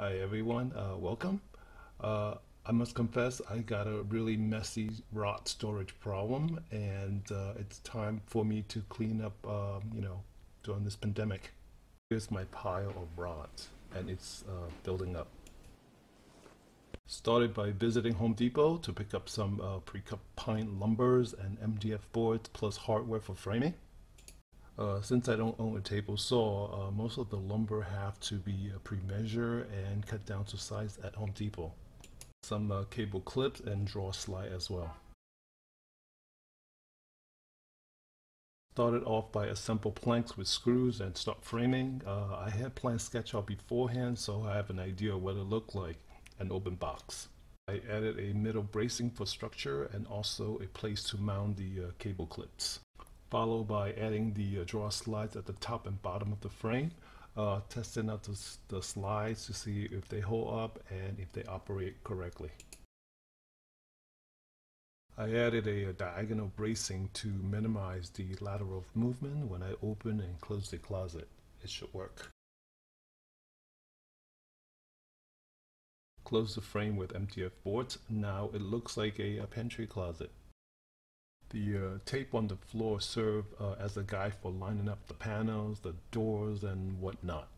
Hi everyone, uh, welcome. Uh, I must confess I got a really messy rod storage problem and uh, it's time for me to clean up, um, you know, during this pandemic. Here's my pile of rods and it's uh, building up. Started by visiting Home Depot to pick up some uh, pre-cut pine lumbers and MDF boards plus hardware for framing. Uh, since I don't own a table saw, uh, most of the lumber have to be uh, pre-measured and cut down to size at Home Depot. Some uh, cable clips and draw slide as well. Started off by assemble planks with screws and start framing. Uh, I had planned sketch out beforehand so I have an idea what it looked like, an open box. I added a middle bracing for structure and also a place to mount the cable clips followed by adding the uh, draw slides at the top and bottom of the frame, uh, testing out the, the slides to see if they hold up and if they operate correctly. I added a, a, diagonal bracing to minimize the lateral movement when I open and close the closet. It should work. Close the frame with MDF boards. Now it looks like a, a pantry closet. The uh, tape on the floor served uh, as a guide for lining up the panels, the doors, and whatnot.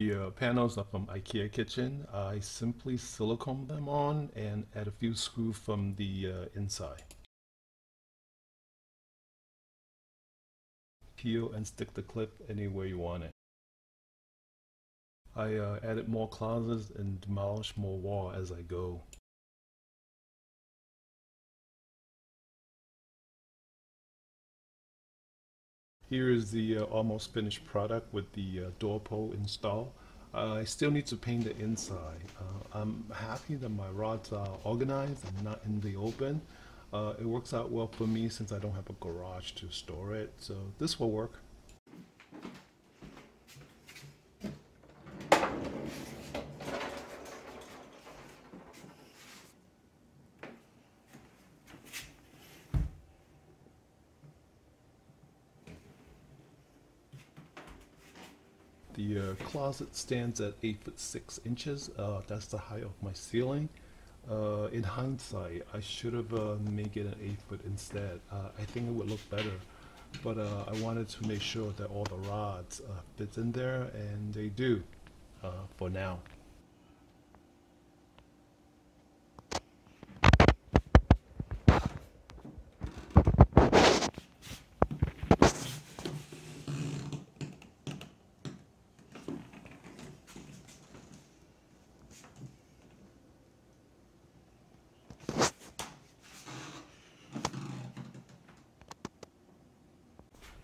The uh, panels are from IKEA Kitchen. I simply silicone them on and add a few screws from the uh, and stick the clip anywhere you want it. I uh, added more closets and demolished more wall as I go. Here is the uh, almost finished product with the uh, door pole installed. I still need to paint the inside. Uh, I'm happy that my rods are organized and not in the open. Uh, it works out well for me since I don't have a garage to store it, so this will work. The uh, closet stands at 8 foot 6 inches. Uh, that's the height of my ceiling. Uh, in hindsight, I should have uh, made it an 8 foot instead. Uh, I think it would look better. But uh, I wanted to make sure that all the rods uh, fit in there, and they do uh, for now.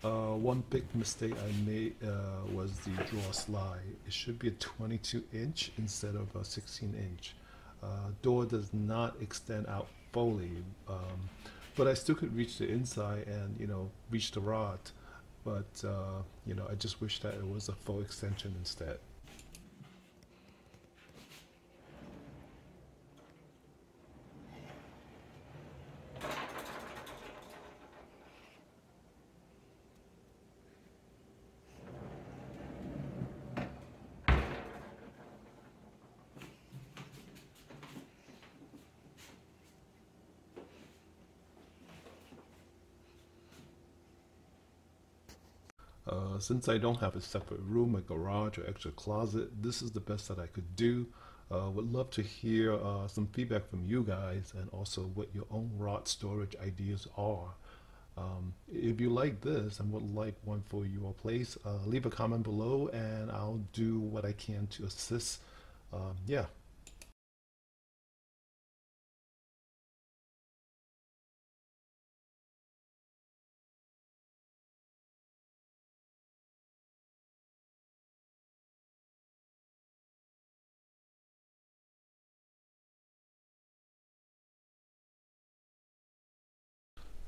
Uh, one big mistake I made uh, was the draw slide. It should be a 22 inch instead of a 16 inch. Uh, door does not extend out fully, um, but I still could reach the inside and you know reach the rod. But uh, you know I just wish that it was a full extension instead. Uh, since I don't have a separate room, a garage, or extra closet, this is the best that I could do. Uh, would love to hear uh, some feedback from you guys and also what your own rod storage ideas are. Um, if you like this and would like one for your place, uh, leave a comment below and I'll do what I can to assist. Um, yeah.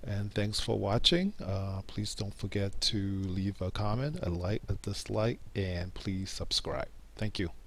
And thanks for watching. Uh, please don't forget to leave a comment a like a dislike and please subscribe. Thank you